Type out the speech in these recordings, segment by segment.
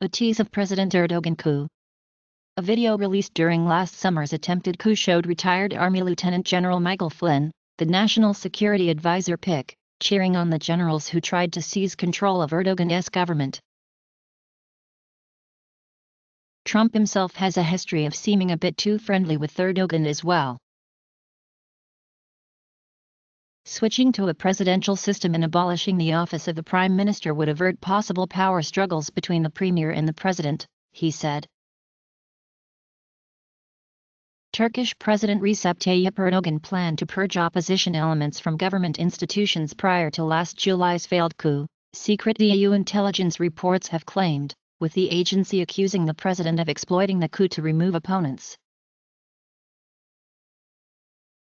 a tease of President Erdogan coup. A video released during last summer's attempted coup showed retired Army Lieutenant General Michael Flynn, the National Security Advisor pick, cheering on the generals who tried to seize control of Erdogan's government. Trump himself has a history of seeming a bit too friendly with Erdogan as well. Switching to a presidential system and abolishing the office of the prime minister would avert possible power struggles between the premier and the president, he said. Turkish President Recep Tayyip Erdogan planned to purge opposition elements from government institutions prior to last July's failed coup, secret EU intelligence reports have claimed, with the agency accusing the president of exploiting the coup to remove opponents.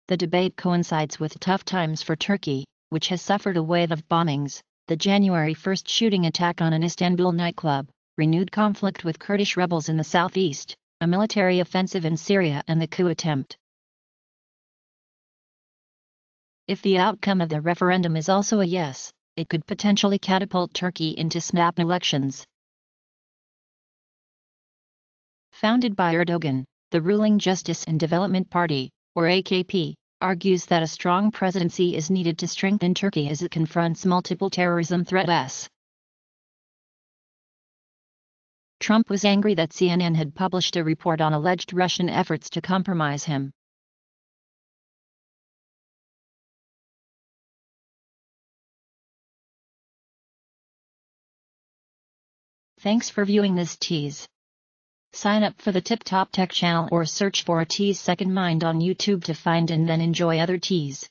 The debate coincides with tough times for Turkey, which has suffered a wave of bombings, the January 1 shooting attack on an Istanbul nightclub, renewed conflict with Kurdish rebels in the southeast, a military offensive in Syria and the coup attempt. If the outcome of the referendum is also a yes, it could potentially catapult Turkey into snap elections. Founded by Erdogan, the ruling Justice and Development Party, or AKP, argues that a strong presidency is needed to strengthen Turkey as it confronts multiple terrorism threats. Trump was angry that CNN had published a report on alleged Russian efforts to compromise him. Thanks for viewing this tease. Sign up for the Tip Top Tech channel or search for a Tease Second Mind on YouTube to find and then enjoy other teas.